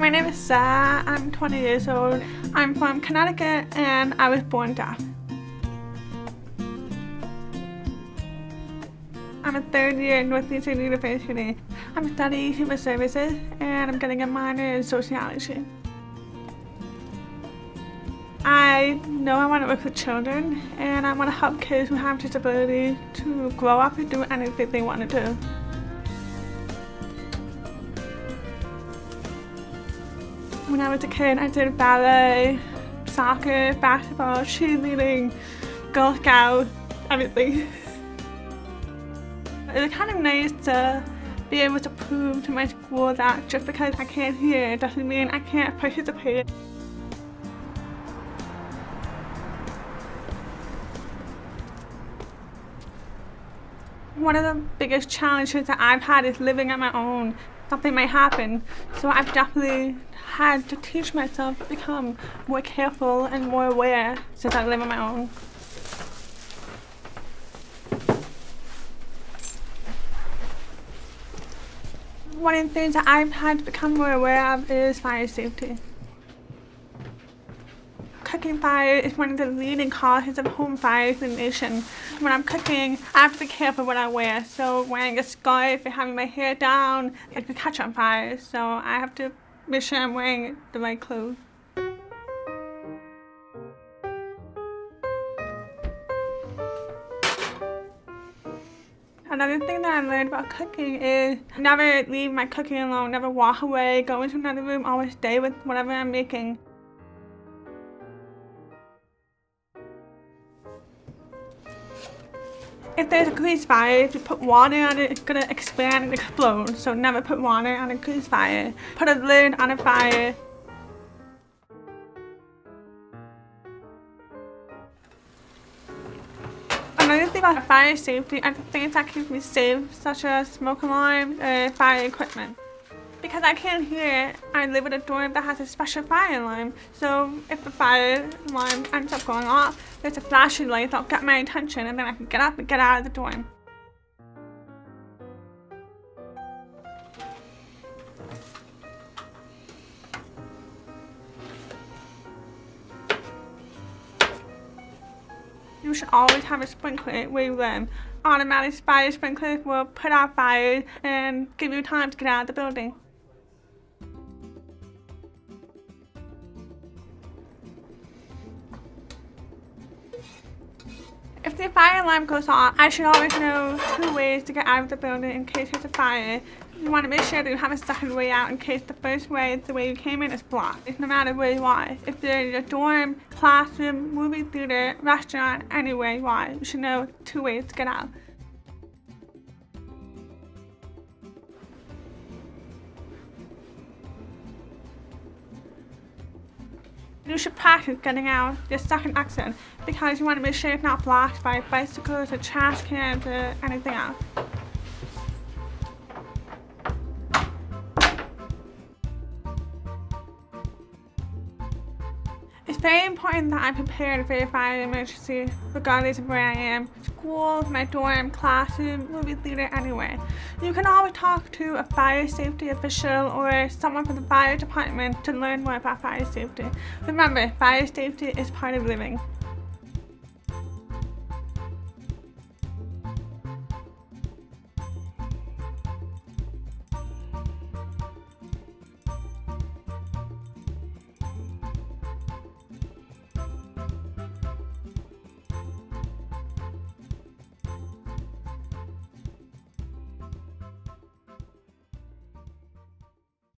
My name is Sarah, I'm 20 years old. I'm from Connecticut and I was born deaf. I'm a third year at Northeastern University. I'm studying human services and I'm getting a minor in sociology. I know I want to work with children and I want to help kids who have disabilities to grow up and do anything they want to do. When I was a kid, I did ballet, soccer, basketball, cheerleading, Girl Scout, everything. It's kind of nice to be able to prove to my school that just because I can't hear doesn't mean I can't participate. One of the biggest challenges that I've had is living on my own. Something might happen, so I've definitely had to teach myself to become more careful and more aware since I live on my own. One of the things that I've had to become more aware of is fire safety. Cooking fire is one of the leading causes of home fires in the nation. When I'm cooking, I have to be careful what I wear. So wearing a scarf and having my hair down, it could catch on fire. So I have to make sure I'm wearing the right clothes. Another thing that I learned about cooking is never leave my cooking alone, never walk away, go into another room, always stay with whatever I'm making. If there's a grease fire, if you put water on it, it's gonna expand and explode. So never put water on a grease fire. Put a lid on a fire. Another thing about fire safety the things that keep me safe, such as smoke alarms or uh, fire equipment. Because I can't hear, it, I live in a dorm that has a special fire alarm. So if the fire alarm ends up going off, there's a flashing light that'll get my attention and then I can get up and get out of the dorm. You should always have a sprinkler where you live. Automatic fire sprinklers will put out fires and give you time to get out of the building. If the fire alarm goes off, I should always know two ways to get out of the building in case there's a fire. You want to make sure that you have a second way out in case the first way, the way you came in, is blocked, It's no matter where you are. If you're in a dorm, classroom, movie theater, restaurant, anywhere you are, you should know two ways to get out. You should practice getting out your second exit because you want to make sure it's not blocked by bicycles or trash cans or anything else. It's very important that I'm prepared for a fire emergency, regardless of where I am. School, my dorm, classroom, movie theater, anywhere. You can always talk to a fire safety official or someone from the fire department to learn more about fire safety. Remember, fire safety is part of living.